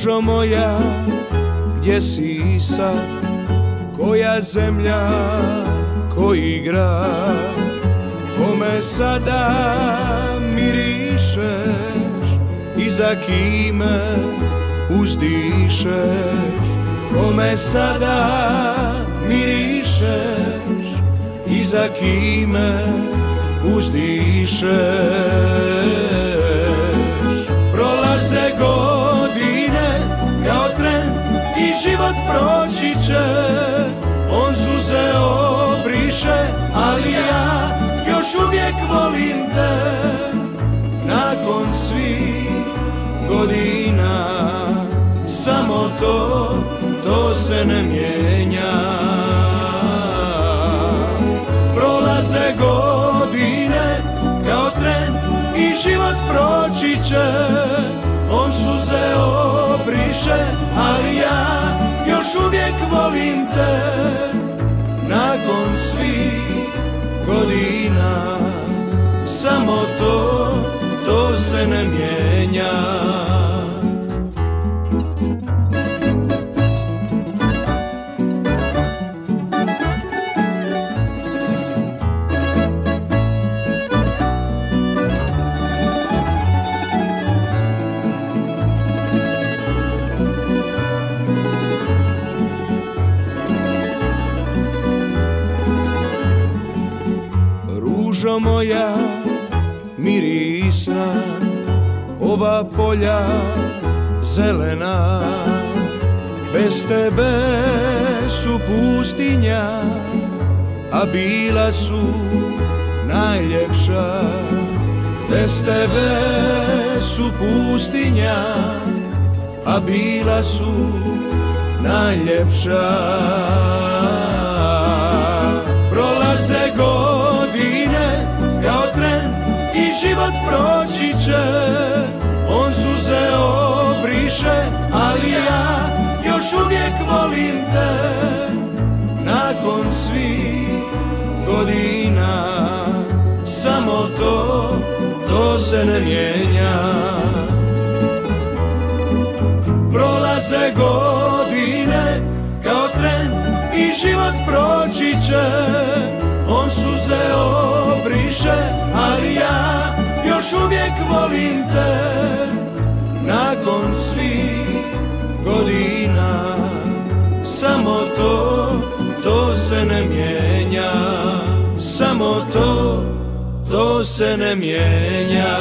Ružo moja, gdje si sad, koja zemlja, koji grad, kome sada mirišeš i za kime uzdišeš, kome sada mirišeš i za kime uzdišeš. Još uvijek volim te. Nakon svih godina samo to, to se ne mijenja. Prolaze godine kao tren i život proći će. On suze obriše ali ja još uvijek volim te. Nakon svih godina samo to, to se ne mijenja. Moja mirisna Ova polja zelena. Bez tebe su pustinja A bila su najljepša. Bez tebe su pustinja A bila su najljepša život proći će On suze obriše, ali ja još uvijek volim te. Nakon svih godina samo to, to se ne mijenja. Prolaze godine kao tren i život proći će On suze obriše, ali ja uvijek volim te. Nakon svih godina Samo to, to se ne mijenja. Samo to, to se ne mijenja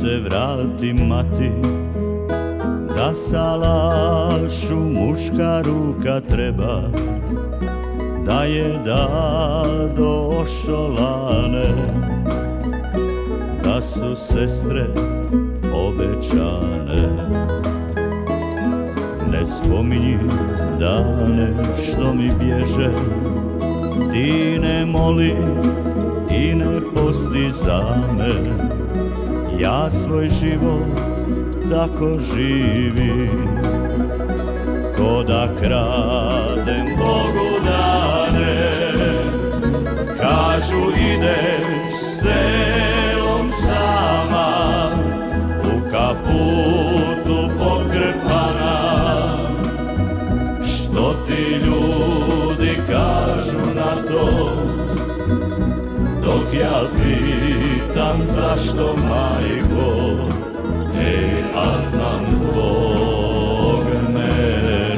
se vratim mati. Da salašu muška ruka treba Da je da do ošolane Da su sestre obećane. Ne spominji dane što mi bježe. Ti ne moli i ne posti za me Ja svoj život tako živim. Ko da kradem Bogu dane Kažu ideš selom sama U kaputu pokrpana. Što ti ljudi kažu na to? Dok ja pitam zašto majko. Ej, a znam zbog mene.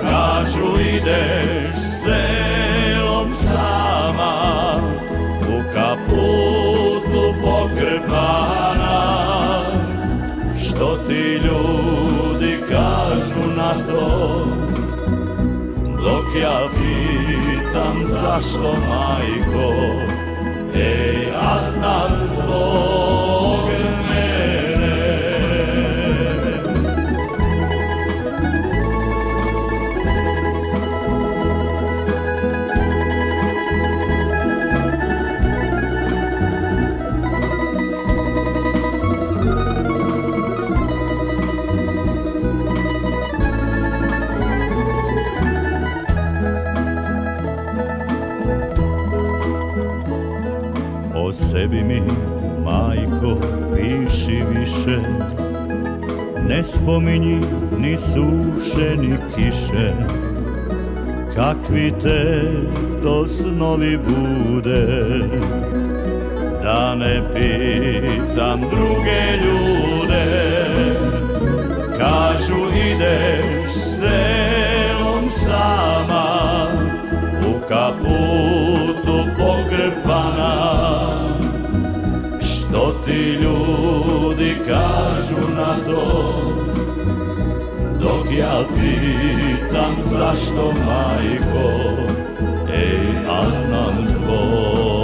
Kažu ideš selom sama U kaputu pokrpana. Što ti ljudi kažu na to? Dok ja pitam zašto majko majko, piši više. Ne spominji ni suše ni kiše. Kakvi te to snovi bude? Da ne pitam druge ljude δικάζουν αυτόν Δόκι απήταν ζαστό μαϊκό, ει άσναν σβόν.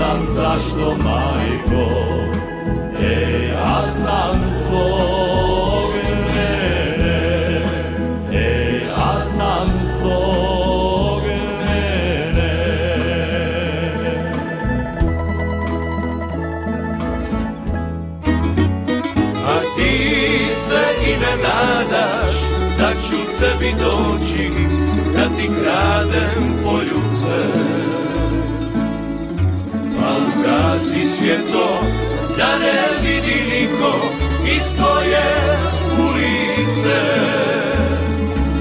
Pitam zašto majko. Ej, ja znam svog mene. Ej, ja znam svog mene. A ti se i ne nadaš da ću tebi doći Da ti kradem poljubce Ugasi svjetlo da ne vidi niko iz tvoje ulice.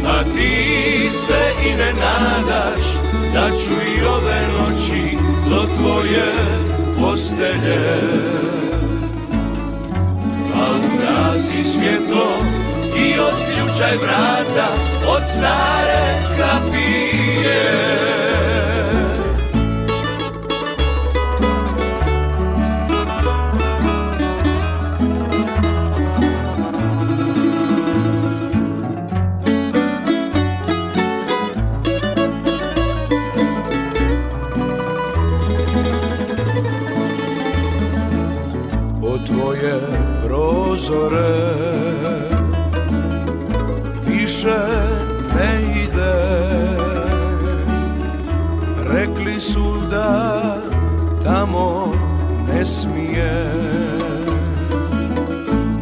A ti se i ne nadaš da ću i ove noći do tvoje postelje. Pa ugasi svjetlo i otključaj vrata od stare kapije više ne ide. Rekli su da tamo ne smije.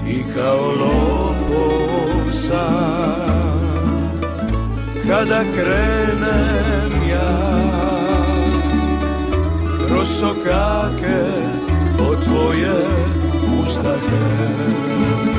I kao lopov kada krenem ja kroz po tvoje ustahe